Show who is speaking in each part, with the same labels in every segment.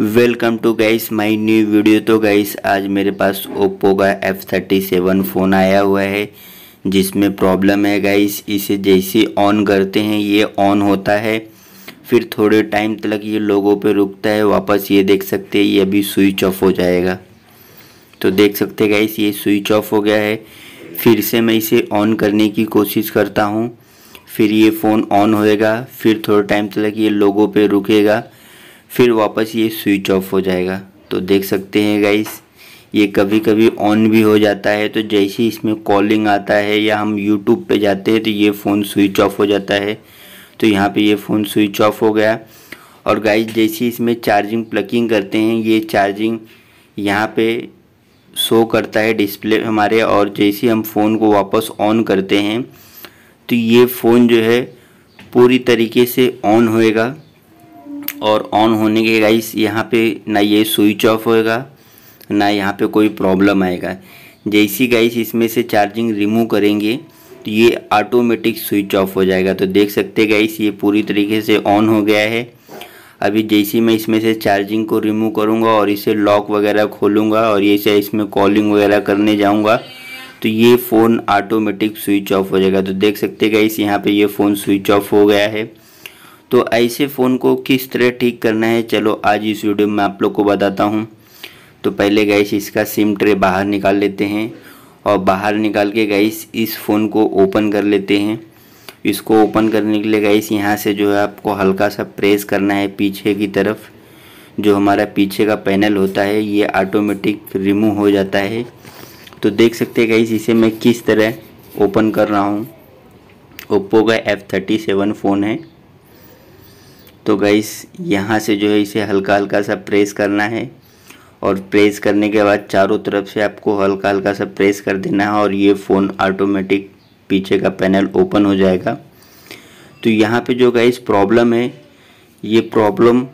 Speaker 1: Welcome to guys, my new video. तो guys, आज मेरे पास ओप्पो का एफ़ थर्टी सेवन फ़ोन आया हुआ है, जिसमें प्रॉब्लम है गाइस। इसे जैसे ऑन करते हैं, ये ऑन होता है। फिर थोड़े टाइम तक ये लोगों पे रुकता है, वापस ये देख सकते हैं, ये अभी स्विच ऑफ़ हो जाएगा। तो देख सकते हैं गाइस, ये स्विच ऑफ़ हो गया है। फिर से मैं इसे ऑन करने की कोशिश करता हूँ। फिर ये फ़ोन ऑन होएगा, फिर थोड़े टाइम तक ये लोगों पर रुकेगा। फिर वापस ये स्विच ऑफ़ हो जाएगा। तो देख सकते हैं गाइस ये कभी कभी ऑन भी हो जाता है। तो जैसे इसमें कॉलिंग आता है या हम यूट्यूब पे जाते हैं तो ये फ़ोन स्विच ऑफ़ हो जाता है। तो यहाँ पे ये फ़ोन स्विच ऑफ़ हो गया। और गाइस जैसे इसमें चार्जिंग प्लगिंग करते हैं, ये चार्जिंग यहाँ पे शो करता है डिस्प्ले हमारे। और जैसे हम फ़ोन को वापस ऑन करते हैं तो ये फ़ोन जो है पूरी तरीके से ऑन होएगा। और ऑन होने के गाइस यहाँ पे ना ये स्विच ऑफ़ होएगा, ना यहाँ पे कोई प्रॉब्लम आएगा। जैसी गाइस इसमें से चार्जिंग रिमूव करेंगे तो ये ऑटोमेटिक स्विच ऑफ़ हो जाएगा। तो देख सकते गाइस ये पूरी तरीके से ऑन हो गया है। अभी जैसी मैं इसमें से चार्जिंग को रिमूव करूँगा और इसे लॉक वगैरह खोलूँगा और ये से इसमें कॉलिंग वगैरह करने जाऊँगा तो ये फ़ोन ऑटोमेटिक स्विच ऑफ़ हो जाएगा। तो देख सकते गाइस यहाँ पे ये फ़ोन स्विच ऑफ़ हो गया है। तो ऐसे फ़ोन को किस तरह ठीक करना है? चलो, आज इस वीडियो में आप लोग को बताता हूँ। तो पहले गैस इसका सिम ट्रे बाहर निकाल लेते हैं और बाहर निकाल के गैस इस फ़ोन को ओपन कर लेते हैं। इसको ओपन करने के लिए गैस यहाँ से जो है आपको हल्का सा प्रेस करना है पीछे की तरफ़। जो हमारा पीछे का पैनल होता है, ये ऑटोमेटिक रिमूव हो जाता है। तो देख सकते हैं गैस इसे मैं किस तरह ओपन कर रहा हूँ। ओप्पो का एफ़ थर्टी सेवन फ़ोन है। तो गाइस यहाँ से जो है इसे हल्का हल्का सा प्रेस करना है। और प्रेस करने के बाद चारों तरफ़ से आपको हल्का हल्का सा प्रेस कर देना है और ये फ़ोन ऑटोमेटिक पीछे का पैनल ओपन हो जाएगा। तो यहाँ पे जो गाइस प्रॉब्लम है, ये प्रॉब्लम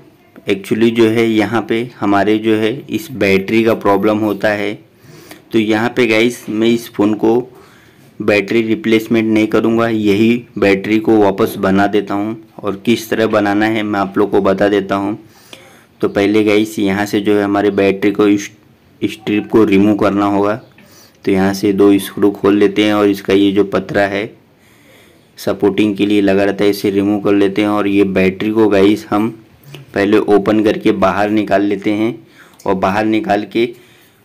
Speaker 1: एक्चुअली जो है यहाँ पे हमारे जो है इस बैटरी का प्रॉब्लम होता है। तो यहाँ पे गाइस मैं इस फ़ोन को बैटरी रिप्लेसमेंट नहीं करूँगा, यही बैटरी को वापस बना देता हूँ। और किस तरह बनाना है मैं आप लोग को बता देता हूँ। तो पहले गाइस यहाँ से जो है हमारे बैटरी को स्ट्रिप को रिमूव करना होगा। तो यहाँ से दो स्क्रू खोल लेते हैं और इसका ये जो पतरा है सपोर्टिंग के लिए लगा रहता है इसे रिमूव कर लेते हैं। और ये बैटरी को गाइस हम पहले ओपन करके बाहर निकाल लेते हैं और बाहर निकाल के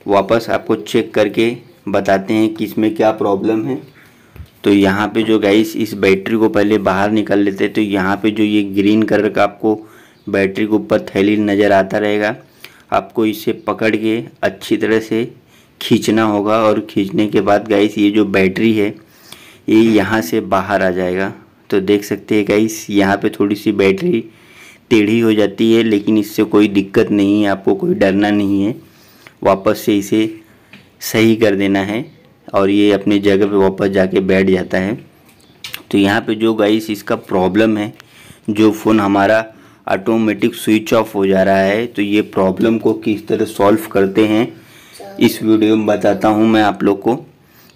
Speaker 1: वापस आपको चेक करके बताते हैं कि इसमें क्या प्रॉब्लम है। तो यहाँ पे जो गाइस इस बैटरी को पहले बाहर निकाल लेते हैं तो यहाँ पे जो ये ग्रीन कलर का आपको बैटरी के ऊपर थैली नज़र आता रहेगा। आपको इसे पकड़ के अच्छी तरह से खींचना होगा और खींचने के बाद गाइस ये जो बैटरी है, ये यहाँ से बाहर आ जाएगा। तो देख सकते हैं गाइस यहाँ पे थोड़ी सी बैटरी टेढ़ी हो जाती है, लेकिन इससे कोई दिक्कत नहीं है, आपको कोई डरना नहीं है। वापस से इसे सही कर देना है। और ये अपनी जगह पे वापस जाके बैठ जाता है। तो यहाँ पे जो गाइस इसका प्रॉब्लम है, जो फ़ोन हमारा ऑटोमेटिक स्विच ऑफ़ हो जा रहा है तो ये प्रॉब्लम को किस तरह सॉल्व करते हैं, इस वीडियो में बताता हूँ मैं आप लोग को।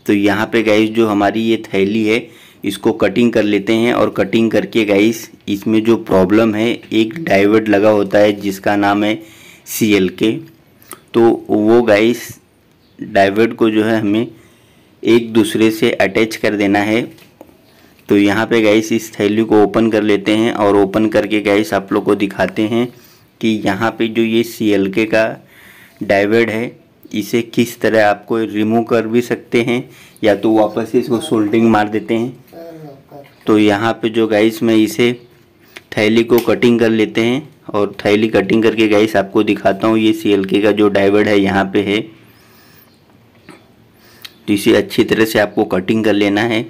Speaker 1: तो यहाँ पे गाइस जो हमारी ये थैली है, इसको कटिंग कर लेते हैं और कटिंग करके गाइस इसमें जो प्रॉब्लम है, एक डाइवर्ट लगा होता है जिसका नाम है सी के तो वो गाइस डाइवर्ट को जो है हमें एक दूसरे से अटैच कर देना है। तो यहाँ पे गैस इस थैली को ओपन कर लेते हैं और ओपन करके गैस आप लोग को दिखाते हैं कि यहाँ पे जो ये सी एल के का डाइवर्ट है, इसे किस तरह आपको रिमूव कर भी सकते हैं या तो वापस इसको सोल्डिंग मार देते हैं। तो यहाँ पे जो गैस में इसे थैली को कटिंग कर लेते हैं और थैली कटिंग करके गैस आपको दिखाता हूँ ये सी एल के का जो डाइवर्ड है यहाँ पे है। इसे अच्छी तरह से आपको कटिंग कर लेना है।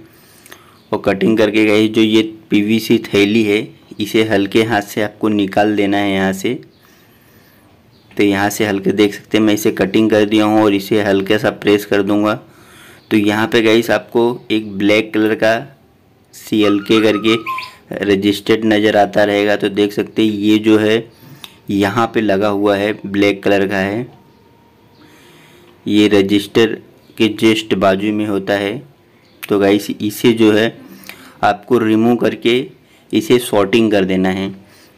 Speaker 1: और कटिंग करके गई जो ये पीवीसी थैली है, इसे हल्के हाथ से आपको निकाल देना है यहाँ से। तो यहाँ से हल्के, देख सकते हैं, मैं इसे कटिंग कर दिया हूँ और इसे हल्के सा प्रेस कर दूँगा। तो यहाँ पे गई आपको एक ब्लैक कलर का सी एल के करके रजिस्टर्ड नज़र आता रहेगा। तो देख सकते हैं, ये जो है, यहाँ पे लगा हुआ है ब्लैक कलर का है। ये रजिस्टर के जस्ट बाजू में होता है। तो गाइस इसे जो है, आपको रिमूव करके इसे शॉर्टिंग कर देना है।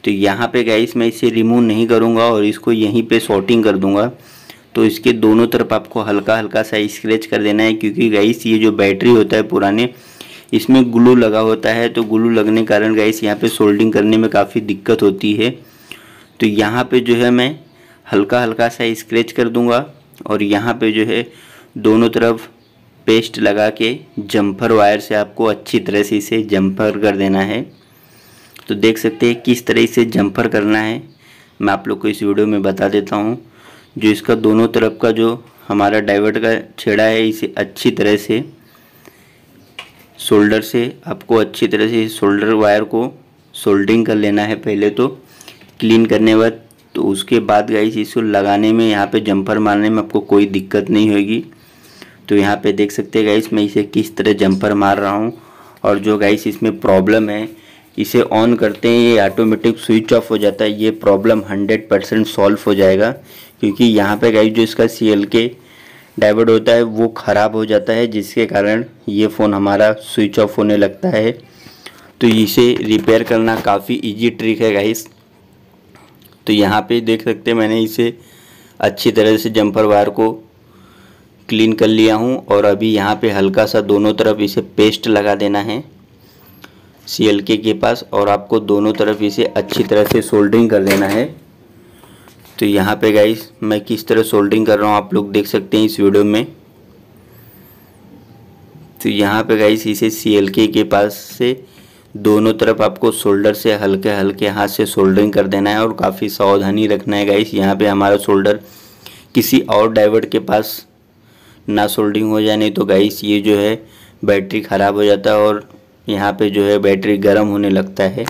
Speaker 1: तो यहाँ पे गाइस मैं इसे रिमूव नहीं करूँगा और इसको यहीं पे शॉर्टिंग कर दूँगा। तो इसके दोनों तरफ़ आपको हल्का हल्का सा स्क्रैच कर देना है क्योंकि गाइस ये जो बैटरी होता है पुराने, इसमें ग्लू लगा होता है। तो ग्लू लगने के कारण गाइस यहाँ पे सोल्डिंग करने में काफ़ी दिक्कत होती है। तो यहाँ पे जो है, मैं हल्का हल्का सा स्क्रैच कर दूँगा और यहाँ पे जो है दोनों तरफ़ पेस्ट लगा के जम्फर वायर से आपको अच्छी तरह से इसे जम्फर कर देना है। तो देख सकते हैं किस तरह से जम्फर करना है। मैं आप लोग को इस वीडियो में बता देता हूँ। जो इसका दोनों तरफ़ का जो हमारा डाइवर्ट का छेड़ा है, इसे अच्छी तरह से शोल्डर से आपको अच्छी तरह से शोल्डर वायर को सोल्डिंग कर लेना है पहले तो क्लीन करने बाद। तो उसके बाद गाइस इसको लगाने में, यहाँ पे जंपर मारने में आपको कोई दिक्कत नहीं होगी। तो यहाँ पे देख सकते हैं गाइस मैं इसे किस तरह जंपर मार रहा हूँ। और जो गाइस इसमें प्रॉब्लम है, इसे ऑन करते हैं, ये ऑटोमेटिक स्विच ऑफ़ हो जाता है, ये प्रॉब्लम हंड्रेड परसेंट सॉल्व हो जाएगा। क्योंकि यहाँ पे गाइस जो इसका सी एल के डाइवर्ट होता है, वो ख़राब हो जाता है, जिसके कारण ये फ़ोन हमारा स्विच ऑफ़ होने लगता है। तो इसे रिपेयर करना काफ़ी इजी ट्रिक है गाइस तो यहाँ पे देख सकते मैंने इसे अच्छी तरह से जंपर वायर को क्लीन कर लिया हूँ और अभी यहाँ पे हल्का सा दोनों तरफ़ इसे पेस्ट लगा देना है सी एल के पास और आपको दोनों तरफ़ इसे अच्छी तरह से सोल्डरिंग कर देना है। तो यहाँ पे गाइस मैं किस तरह सोल्डरिंग कर रहा हूँ आप लोग देख सकते हैं इस वीडियो में। तो यहाँ पे गाइस इसे सी एल के पास से दोनों तरफ़ आपको शोल्डर से हल्के हल्के हाथ से सोल्डरिंग कर देना है और काफ़ी सावधानी रखना है गाइस यहाँ पे हमारा शोल्डर किसी और डाइवर्ट के पास ना सोल्डिंग हो जाए, नहीं तो गाइस ये जो है बैटरी ख़राब हो जाता है और यहाँ पे जो है बैटरी गर्म होने लगता है।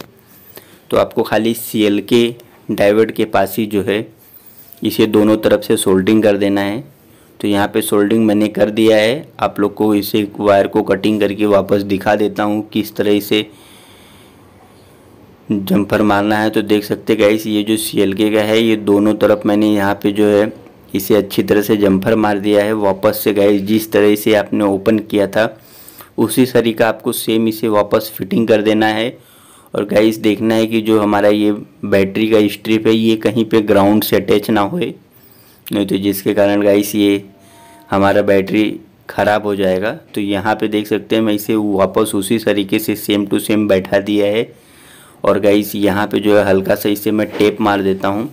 Speaker 1: तो आपको खाली सी एल के डाइवर्ट के पास ही जो है इसे दोनों तरफ़ से सोल्डिंग कर देना है। तो यहाँ पे सोल्डिंग मैंने कर दिया है। आप लोग को इसे वायर को कटिंग करके वापस दिखा देता हूँ किस तरह इसे जंपर मारना है। तो देख सकते गाइस, ये जो सी एल के का है, ये दोनों तरफ़ मैंने यहाँ पे जो है इसे अच्छी तरह से जंपर मार दिया है। वापस से गाइस जिस तरह से आपने ओपन किया था, उसी तरीका आपको सेम इसे वापस फिटिंग कर देना है। और गाइस देखना है कि जो हमारा ये बैटरी का स्ट्रिप है, ये कहीं पे ग्राउंड से अटैच ना होए। नहीं तो जिसके कारण गाइस ये हमारा बैटरी ख़राब हो जाएगा। तो यहाँ पे देख सकते हैं, मैं इसे वापस उसी तरीके से सेम टू सेम बैठा दिया है। और गाइस यहाँ पे जो है, हल्का सा इसे मैं टेप मार देता हूँ।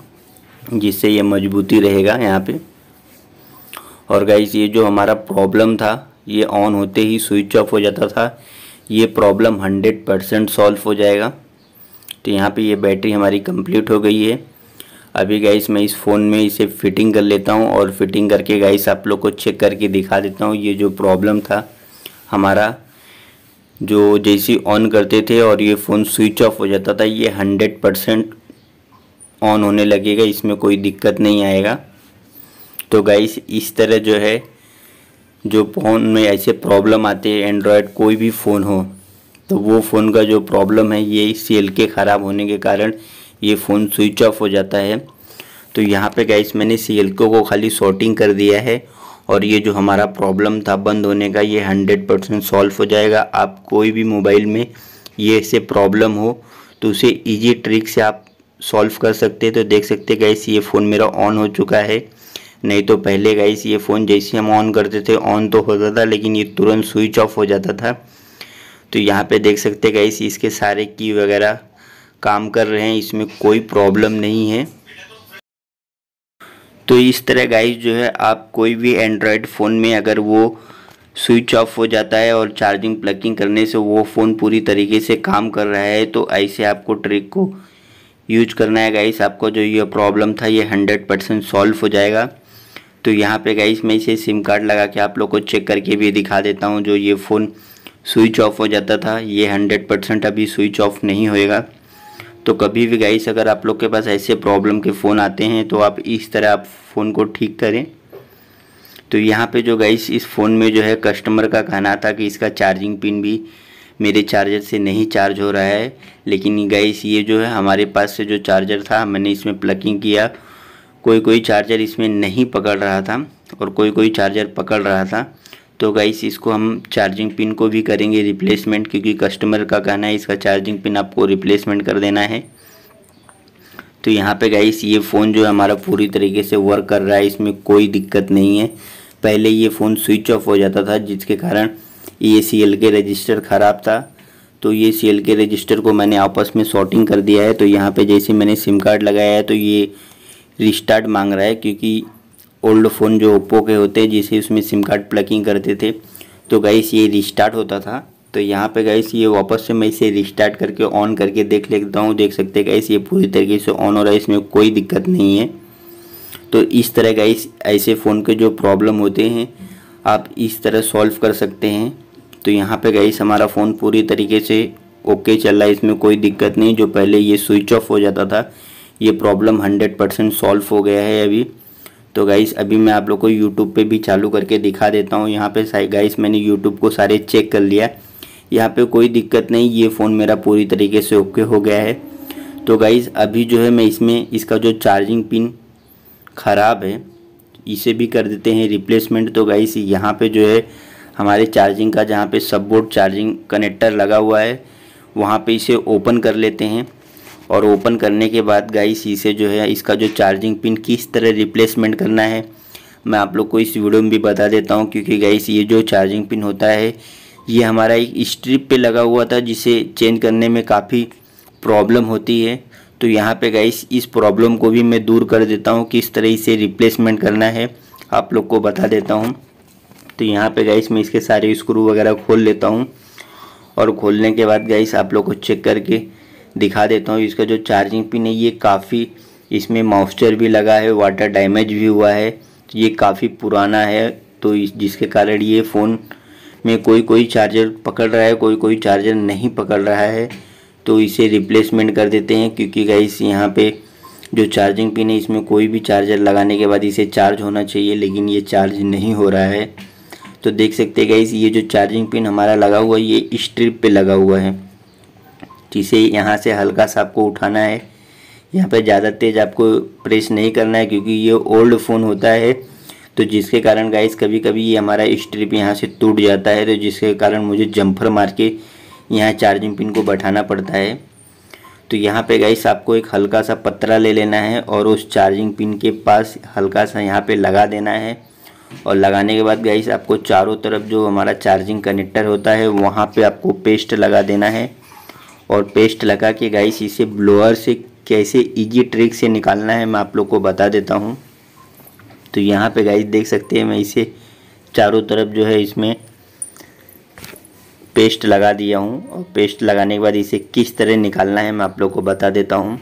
Speaker 1: जिससे ये मजबूती रहेगा यहाँ पे। और गाइस ये जो हमारा प्रॉब्लम था, ये ऑन होते ही स्विच ऑफ़ हो जाता था। ये प्रॉब्लम हंड्रेड परसेंट सॉल्व हो जाएगा। तो यहाँ पे ये बैटरी हमारी कंप्लीट हो गई है। अभी गाइस मैं इस फ़ोन में इसे फिटिंग कर लेता हूँ और फिटिंग करके गाइस आप लोग को चेक करके दिखा देता हूँ। ये जो प्रॉब्लम था, हमारा जो जैसी ऑन करते थे और ये फ़ोन स्विच ऑफ़ हो जाता था, ये हंड्रेड परसेंट ऑन होने लगेगा, इसमें कोई दिक्कत नहीं आएगा। तो गाइस इस तरह जो है, जो फ़ोन में ऐसे प्रॉब्लम आते हैं एंड्रॉयड कोई भी फ़ोन हो तो वो फ़ोन का जो प्रॉब्लम है, ये सेल के ख़राब होने के कारण ये फ़ोन स्विच ऑफ़ हो जाता है। तो यहाँ पे गाइस मैंने सी को खाली शॉर्टिंग कर दिया है, और ये जो हमारा प्रॉब्लम था बंद होने का, ये हंड्रेड परसेंट सॉल्व हो जाएगा। आप कोई भी मोबाइल में ये ऐसे प्रॉब्लम हो तो उसे ईजी ट्रिक से आप सॉल्व कर सकते हैं तो देख सकते गाइस ये फ़ोन मेरा ऑन हो चुका है। नहीं तो पहले गाइस ये फ़ोन जैसे हम ऑन करते थे ऑन तो होता था, लेकिन ये तुरंत स्विच ऑफ़ हो जाता था। तो यहाँ पे देख सकते गाइस इसके सारे की वगैरह काम कर रहे हैं, इसमें कोई प्रॉब्लम नहीं है। तो इस तरह गाइस जो है, आप कोई भी एंड्रॉयड फ़ोन में अगर वो स्विच ऑफ़ हो जाता है और चार्जिंग प्लगिंग करने से वो फ़ोन पूरी तरीके से काम कर रहा है तो ऐसे आपको ट्रिक को यूज़ करना है गाइस आपको जो ये प्रॉब्लम था, ये हंड्रेड परसेंट सॉल्व हो जाएगा। तो यहाँ पे गाइस मैं इसे सिम कार्ड लगा के आप लोग को चेक करके भी दिखा देता हूँ, जो ये फ़ोन स्विच ऑफ़ हो जाता था। ये हंड्रेड परसेंट अभी स्विच ऑफ़ नहीं होएगा। तो कभी भी गाइस अगर आप लोग के पास ऐसे प्रॉब्लम के फ़ोन आते हैं तो आप इस तरह आप फ़ोन को ठीक करें। तो यहाँ पे जो गाइस इस फ़ोन में जो है कस्टमर का कहना था कि इसका चार्जिंग पिन भी मेरे चार्जर से नहीं चार्ज हो रहा है। लेकिन गाइस ये जो है, हमारे पास से जो चार्जर था, मैंने इसमें प्लगिंग किया। कोई कोई चार्जर इसमें नहीं पकड़ रहा था और कोई कोई चार्जर पकड़ रहा था। तो गाइस इसको हम चार्जिंग पिन को भी करेंगे रिप्लेसमेंट क्योंकि कस्टमर का कहना है, इसका चार्जिंग पिन आपको रिप्लेसमेंट कर देना है। तो यहाँ पे गाइस ये फ़ोन जो है, हमारा पूरी तरीके से वर्क कर रहा है, इसमें कोई दिक्कत नहीं है। पहले ये फ़ोन स्विच ऑफ़ हो जाता था, जिसके कारण ये सी एल के रजिस्टर ख़राब था तो ये सी एल के रजिस्टर को मैंने आपस में शॉर्टिंग कर दिया है। तो यहाँ पे जैसे मैंने सिम कार्ड लगाया है तो ये रिस्टार्ट मांग रहा है, क्योंकि ओल्ड फ़ोन जो ओप्पो के होते हैं, जिसे उसमें सिम कार्ड प्लगिंग करते थे तो गाइस ये रिस्टार्ट होता था। तो यहाँ पे गाइस ये वापस से मैं इसे रिस्टार्ट करके ऑन करके देख लेता हूँ, देख सकते हैं गाइस ये पूरी तरीके से ऑन हो रहा है, इसमें कोई दिक्कत नहीं है। तो इस तरह गाइस ऐसे फ़ोन के जो प्रॉब्लम होते हैं, आप इस तरह सॉल्व कर सकते हैं। तो यहाँ पे गाइस हमारा फ़ोन पूरी तरीके से ओके चल रहा है। इसमें कोई दिक्कत नहीं। जो पहले ये स्विच ऑफ़ हो जाता था, ये प्रॉब्लम हंड्रेड परसेंट सॉल्व हो गया है अभी। तो गाइस अभी मैं आप लोग को यूट्यूब पे भी चालू करके दिखा देता हूँ। यहाँ पे गाइस मैंने यूट्यूब को सारे चेक कर लिया। यहाँ पे कोई दिक्कत नहीं, ये फ़ोन मेरा पूरी तरीके से ओके हो गया है। तो गाइस अभी जो है मैं इसमें, इसका जो चार्जिंग पिन ख़राब है, इसे भी कर देते हैं रिप्लेसमेंट तो गाइस यहाँ पर जो है हमारे चार्जिंग का जहाँ पे सब बोर्ड चार्जिंग कनेक्टर लगा हुआ है, वहाँ पे इसे ओपन कर लेते हैं। और ओपन करने के बाद गाइस इसे जो है, इसका जो चार्जिंग पिन किस तरह रिप्लेसमेंट करना है, मैं आप लोग को इस वीडियो में भी बता देता हूँ। क्योंकि गाइस ये जो चार्जिंग पिन होता है, ये हमारा एक स्ट्रिप पे लगा हुआ था, जिसे चेंज करने में काफ़ी प्रॉब्लम होती है। तो यहाँ पे गाइस इस प्रॉब्लम को भी मैं दूर कर देता हूँ, किस तरह इसे रिप्लेसमेंट करना है, आप लोग को बता देता हूँ। तो यहाँ पे गाइस मैं इसके सारे स्क्रू वगैरह खोल लेता हूँ। और खोलने के बाद गाइस आप लोग को चेक करके दिखा देता हूँ। इसका जो चार्जिंग पिन है, ये काफ़ी इसमें मॉइस्चर भी लगा है वाटर डैमेज भी हुआ है। ये काफ़ी पुराना है तो इस जिसके कारण ये फ़ोन में कोई कोई चार्जर पकड़ रहा है कोई कोई चार्जर नहीं पकड़ रहा है। तो इसे रिप्लेसमेंट कर देते हैं, क्योंकि गाइस यहाँ पे जो चार्जिंग पिन है, इसमें कोई भी चार्जर लगाने के बाद इसे चार्ज होना चाहिए, लेकिन ये चार्ज नहीं हो रहा है। तो देख सकते हैं गाइस ये जो चार्जिंग पिन हमारा लगा हुआ है, ये स्ट्रिप पे लगा हुआ है। जिसे यहाँ से हल्का सा आपको उठाना है। यहाँ पे ज़्यादा तेज़ आपको प्रेस नहीं करना है, क्योंकि ये ओल्ड फ़ोन होता है। तो जिसके कारण गाइस कभी कभी ये हमारा स्ट्रिप यहाँ से टूट जाता है तो जिसके कारण मुझे जंफर मार के यहाँ चार्जिंग पिन को बैठाना पड़ता है। तो यहाँ पे गाइस आपको एक हल्का सा पतरा ले लेना है और उस चार्जिंग पिन के पास हल्का सा यहाँ पे लगा देना है। और लगाने के बाद गाइस आपको चारों तरफ़ जो हमारा चार्जिंग कनेक्टर होता है, वहाँ पे आपको पेस्ट लगा देना है। और पेस्ट लगा के गाइस इसे ब्लोअर से कैसे इजी ट्रिक से निकालना है, मैं आप लोग को बता देता हूँ। तो यहाँ पे गाइस देख सकते हैं, मैं इसे चारों तरफ़ जो है इसमें पेस्ट लगा दिया हूँ। और पेस्ट लगाने के बाद इसे किस तरह निकालना है, मैं आप लोग को बता देता हूँ।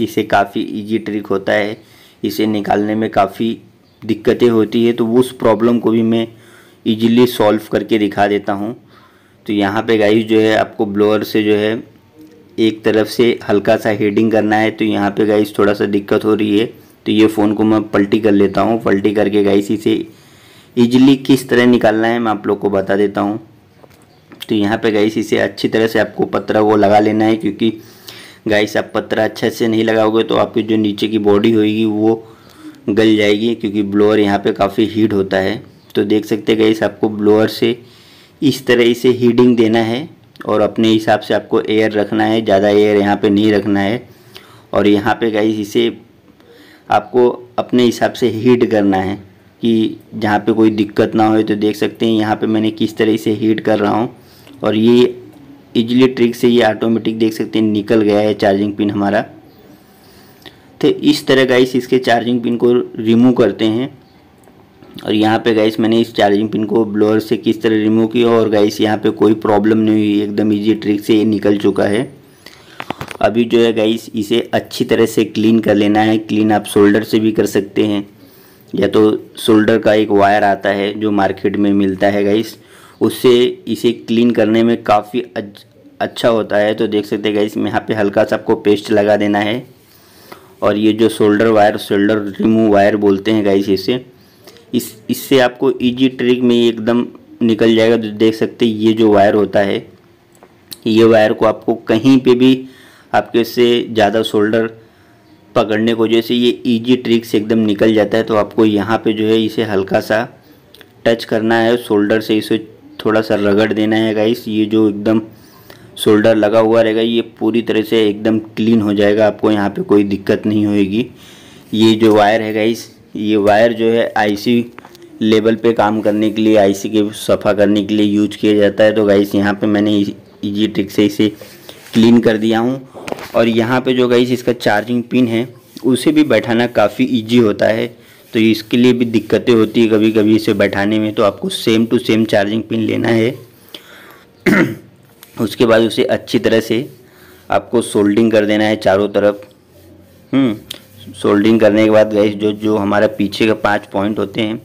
Speaker 1: इसे काफ़ी इजी ट्रिक होता है। इसे निकालने में काफ़ी दिक्कतें होती है तो उस प्रॉब्लम को भी मैं इजीली सॉल्व करके दिखा देता हूँ। तो यहाँ पे गाइस जो है, आपको ब्लोअर से जो है, एक तरफ़ से हल्का सा हेडिंग करना है तो यहाँ पे गाइस थोड़ा सा दिक्कत हो रही है। तो ये फ़ोन को मैं पलटी कर लेता हूँ। पलटी करके गाइस इसे ईजिली किस तरह निकालना है, मैं आप लोग को बता देता हूँ। तो यहाँ पे गाइस इसे अच्छी तरह से आपको पत्रा वो लगा लेना है, क्योंकि गाइस आप पत्रा अच्छे से नहीं लगाओगे तो आपकी जो नीचे की बॉडी होगी, वो गल जाएगी क्योंकि ब्लोअर यहाँ पे काफ़ी हीट होता है। तो देख सकते हैं गाइस आपको ब्लोअर से इस तरह इसे हीटिंग देना है और अपने हिसाब से आपको एयर रखना है, ज़्यादा एयर यहाँ पे नहीं रखना है। और यहाँ पे गाइस इसे आपको अपने हिसाब से हीट करना है कि जहाँ पे कोई दिक्कत ना हो। तो देख सकते हैं यहाँ पे मैंने किस तरह से हीट कर रहा हूँ। और ये इजली ट्रिक से ये ऑटोमेटिक देख सकते हैं निकल गया है चार्जिंग पिन हमारा। तो इस तरह गाइस इसके चार्जिंग पिन को रिमूव करते हैं। और यहाँ पे गाइस मैंने इस चार्जिंग पिन को ब्लोअर से किस तरह रिमूव किया और गाइस यहाँ पे कोई प्रॉब्लम नहीं हुई, एकदम इजी ट्रिक से ये निकल चुका है। अभी जो है गाइस इसे अच्छी तरह से क्लीन कर लेना है क्लीन आप शोल्डर से भी कर सकते हैं। या तो शोल्डर का एक वायर आता है जो मार्केट में मिलता है गाइस उससे इसे क्लीन करने में काफ़ी अच्छा होता है। तो देख सकते हैं गाइस यहाँ पे हल्का सा आपको पेस्ट लगा देना है। और ये जो shoulder wire shoulder remove wire बोलते हैं गाइस इसे, इस, इससे आपको इजी ट्रिक में एकदम निकल जाएगा। तो देख सकते हैं, ये जो वायर होता है, ये वायर को आपको कहीं पे भी आपके से ज़्यादा शोल्डर पकड़ने को, जैसे ये इजी ट्रिक से एकदम निकल जाता है तो आपको यहाँ पे जो है इसे हल्का सा टच करना है शोल्डर से इसे थोड़ा सा रगड़ देना है गाइस ये जो एकदम शोल्डर लगा हुआ रहेगा, ये पूरी तरह से एकदम क्लीन हो जाएगा, आपको यहाँ पे कोई दिक्कत नहीं होएगी। ये जो वायर है गाइस ये वायर जो है आईसी लेवल पे काम करने के लिए आईसी के सफ़ा करने के लिए यूज़ किया जाता है। तो गाइस यहाँ पे मैंने इजी ट्रिक से इसे क्लीन कर दिया हूँ। और यहाँ पे जो गाइस इसका चार्जिंग पिन है, उसे भी बैठाना काफ़ी ईजी होता है। तो इसके लिए भी दिक्कतें होती है कभी कभी इसे बैठाने में। तो आपको same to same charging pin लेना है। उसके बाद उसे अच्छी तरह से आपको सोल्डिंग कर देना है चारों तरफ़। सोल्डिंग करने के बाद गैस जो जो हमारा पीछे का पाँच पॉइंट होते हैं,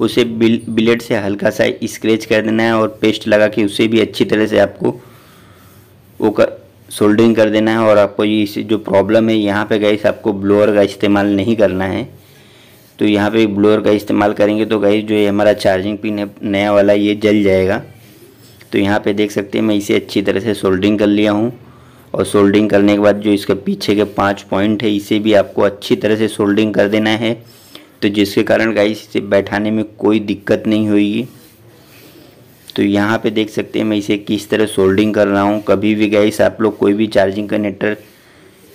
Speaker 1: उसे बिल बिलेट से हल्का सा स्क्रेच कर देना है और पेस्ट लगा के उसे भी अच्छी तरह से आपको वो कर, सोल्डिंग कर देना है और आपको ये जो प्रॉब्लम है, यहाँ पे गैस आपको ब्लोअर का इस्तेमाल नहीं करना है। तो यहाँ पे ब्लोअर का इस्तेमाल करेंगे तो गैस जो ये हमारा चार्जिंग पिन है, नया वाला, ये जल जाएगा। तो यहाँ पे देख सकते हैं, मैं इसे अच्छी तरह से सोल्डिंग कर लिया हूँ। और सोल्डिंग करने के बाद जो इसका पीछे के पाँच पॉइंट है, इसे भी आपको अच्छी तरह से सोल्डिंग कर देना है। तो जिसके कारण गाइस इसे बैठाने में कोई दिक्कत नहीं होगी तो यहाँ पे देख सकते हैं, मैं इसे किस तरह सोल्डिंग कर रहा हूँ। कभी भी गाइस आप लोग कोई भी चार्जिंग कनेक्टर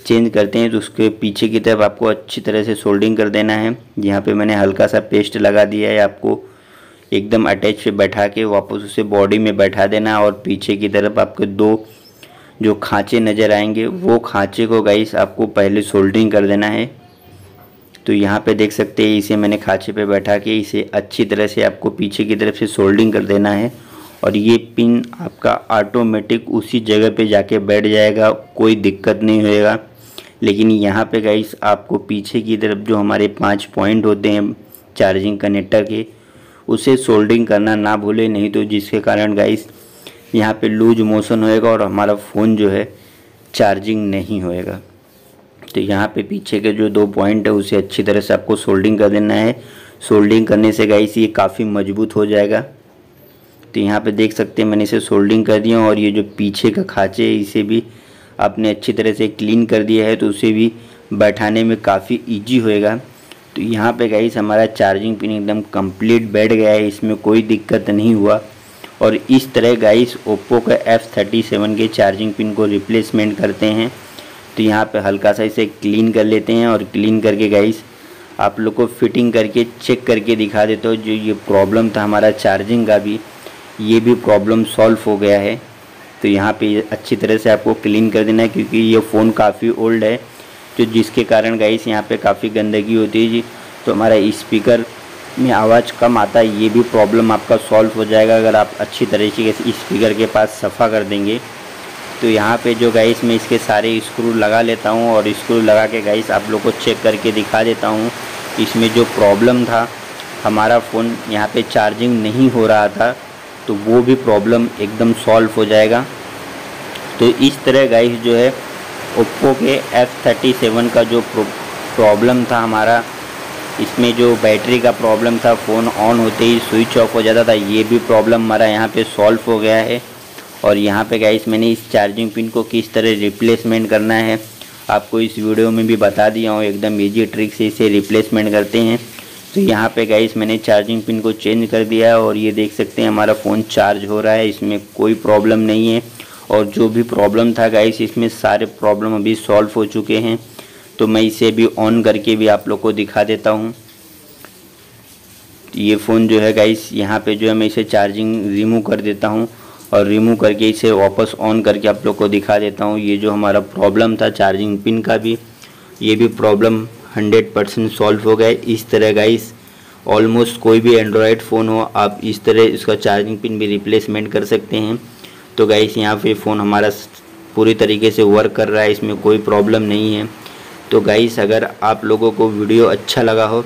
Speaker 1: चेंज करते हैं तो उसके पीछे की तरफ़ आपको अच्छी तरह से सोल्डिंग कर देना है। यहाँ पे मैंने हल्का सा पेस्ट लगा दिया है आपको। एकदम अटैच पे बैठा के वापस उसे बॉडी में बैठा देना और पीछे की तरफ़ आपके दो जो खांचे नज़र आएँगे, वो खांचे को गाइस आपको पहले सोल्डरिंग कर देना है। तो यहाँ पे देख सकते हैं, इसे मैंने खांचे पे बैठा के इसे अच्छी तरह से आपको पीछे की तरफ़ से सोल्डिंग कर देना है। और ये पिन आपका ऑटोमेटिक उसी जगह पे जाके बैठ जाएगा, कोई दिक्कत नहीं होएगा। लेकिन यहाँ पे गाइस आपको पीछे की तरफ़ जो हमारे पाँच पॉइंट होते हैं चार्जिंग कनेक्टर के उसे सोल्डिंग करना ना भूले, नहीं तो जिसके कारण गाइस यहाँ पे लूज मोशन होएगा और हमारा फ़ोन जो है चार्जिंग नहीं होएगा। तो यहाँ पे पीछे के जो दो पॉइंट है, उसे अच्छी तरह से आपको सोल्डिंग कर देना है। सोल्डिंग करने से गाइस ये काफ़ी मज़बूत हो जाएगा। तो यहाँ पे देख सकते हैं, मैंने इसे सोल्डिंग कर दिया और ये जो पीछे का खाँचे है, इसे भी आपने अच्छी तरह से क्लीन कर दिया है तो उसे भी बैठाने में काफ़ी ईजी होएगा। तो यहाँ पे गाइस हमारा चार्जिंग पिन एकदम कंप्लीट बैठ गया है, इसमें कोई दिक्कत नहीं हुआ। और इस तरह गाइस ओप्पो का एफ़ थर्टी सेवन के चार्जिंग पिन को रिप्लेसमेंट करते हैं। तो यहाँ पे हल्का सा इसे क्लीन कर लेते हैं और क्लीन करके गाइस आप लोग को फिटिंग करके चेक करके दिखा देते हो। जो ये प्रॉब्लम था हमारा चार्जिंग का भी, ये भी प्रॉब्लम सॉल्व हो गया है। तो यहाँ पे अच्छी तरह से आपको क्लीन कर देना है, क्योंकि ये फ़ोन काफ़ी ओल्ड है। जो जिसके कारण गाइस यहाँ पे काफ़ी गंदगी होती है जी। तो हमारा स्पीकर में आवाज़ कम आता है, ये भी प्रॉब्लम आपका सॉल्व हो जाएगा अगर आप अच्छी तरीके से स्पीकर के पास सफ़ा कर देंगे। तो यहाँ पे जो गाइस मैं इसके सारे स्क्रू लगा लेता हूँ और स्क्रू लगा के गाइस आप लोग को चेक करके दिखा देता हूँ। इसमें जो प्रॉब्लम था, हमारा फ़ोन यहाँ पे चार्जिंग नहीं हो रहा था तो वो भी प्रॉब्लम एकदम सॉल्व हो जाएगा। तो इस तरह गाइस जो है ओप्पो के एफ़ थर्टी सेवन का जो प्रॉब्लम था हमारा, इसमें जो बैटरी का प्रॉब्लम था फ़ोन ऑन होते ही स्विच ऑफ़ हो जाता था, ये भी प्रॉब्लम हमारा यहाँ पे सॉल्व हो गया है। और यहाँ पे गाइस मैंने इस चार्जिंग पिन को किस तरह रिप्लेसमेंट करना है, आपको इस वीडियो में भी बता दिया हूँ, एकदम ईजी ट्रिक से इसे रिप्लेसमेंट करते हैं। तो यहाँ पे गाइस मैंने चार्जिंग पिन को चेंज कर दिया और ये देख सकते हैं हमारा फ़ोन चार्ज हो रहा है, इसमें कोई प्रॉब्लम नहीं है। और जो भी प्रॉब्लम था गाइस इसमें सारे प्रॉब्लम अभी सॉल्व हो चुके हैं। तो मैं इसे भी ऑन करके भी आप लोग को दिखा देता हूँ। ये फ़ोन जो है गाइस यहाँ पे जो है, मैं इसे चार्जिंग रिमूव कर देता हूँ। और रिमूव करके इसे वापस ऑन करके आप लोग को दिखा देता हूँ। ये जो हमारा प्रॉब्लम था चार्जिंग पिन का भी, ये भी प्रॉब्लम हंड्रेड परसेंट सॉल्व हो गया। इस तरह गाइस ऑलमोस्ट कोई भी एंड्रॉयड फ़ोन हो, आप इस तरह इसका चार्जिंग पिन भी रिप्लेसमेंट कर सकते हैं। तो गाइस यहाँ पे फ़ोन हमारा पूरी तरीके से वर्क कर रहा है, इसमें कोई प्रॉब्लम नहीं है। तो गाइस अगर आप लोगों को वीडियो अच्छा लगा हो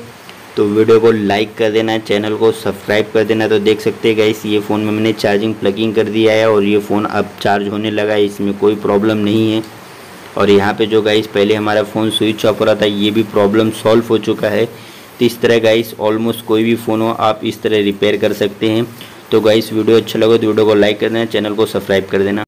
Speaker 1: तो वीडियो को लाइक कर देना चैनल को सब्सक्राइब कर देना। तो देख सकते हैं गाइस ये फ़ोन में मैंने चार्जिंग प्लगिंग कर दिया है और ये फ़ोन अब चार्ज होने लगा है, इसमें कोई प्रॉब्लम नहीं है। और यहाँ पे जो गाइस पहले हमारा फ़ोन स्विच ऑफ़ हो रहा था, ये भी प्रॉब्लम सॉल्व हो चुका है। तो इस तरह गाइस ऑलमोस्ट कोई भी फ़ोन हो, आप इस तरह रिपेयर कर सकते हैं। तो गाइस वीडियो अच्छा लगे तो वीडियो को लाइक कर देना, चैनल को सब्सक्राइब कर देना।